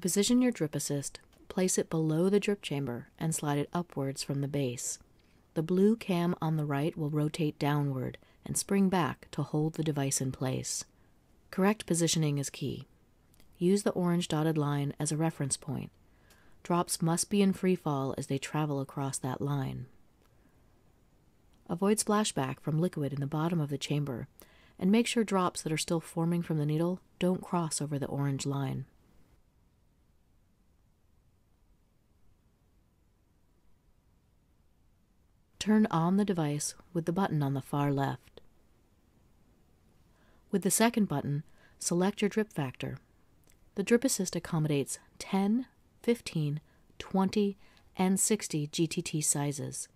To position your drip assist, place it below the drip chamber and slide it upwards from the base. The blue cam on the right will rotate downward and spring back to hold the device in place. Correct positioning is key. Use the orange dotted line as a reference point. Drops must be in free fall as they travel across that line. Avoid splashback from liquid in the bottom of the chamber, and make sure drops that are still forming from the needle don't cross over the orange line. Turn on the device with the button on the far left. With the second button, select your drip factor. The Drip Assist accommodates 10, 15, 20, and 60 GTT sizes.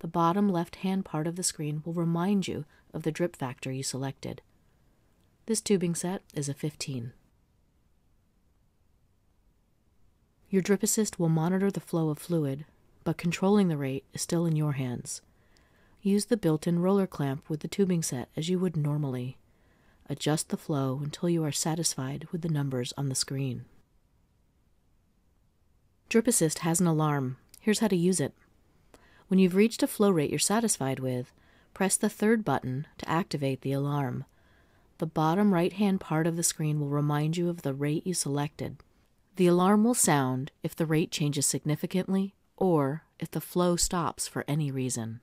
The bottom left hand part of the screen will remind you of the drip factor you selected. This tubing set is a 15. Your Drip Assist will monitor the flow of fluid, but controlling the rate is still in your hands. Use the built in roller clamp with the tubing set as you would normally. Adjust the flow until you are satisfied with the numbers on the screen. Drip Assist has an alarm. Here's how to use it. When you've reached a flow rate you're satisfied with, press the third button to activate the alarm. The bottom right hand part of the screen will remind you of the rate you selected. The alarm will sound if the rate changes significantly or if the flow stops for any reason.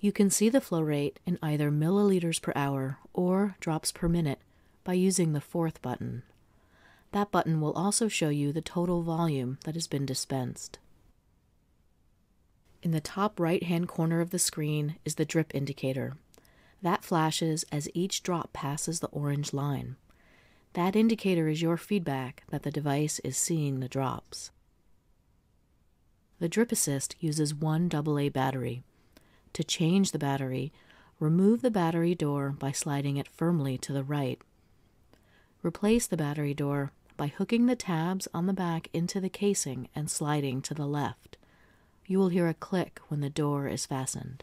You can see the flow rate in either milliliters per hour or drops per minute by using the fourth button. That button will also show you the total volume that has been dispensed. In the top right hand corner of the screen is the drip indicator. That flashes as each drop passes the orange line. That indicator is your feedback that the device is seeing the drops. The Drip Assist uses one AA battery. To change the battery, remove the battery door by sliding it firmly to the right. Replace the battery door by hooking the tabs on the back into the casing and sliding to the left. You will hear a click when the door is fastened.